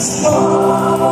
Jesus.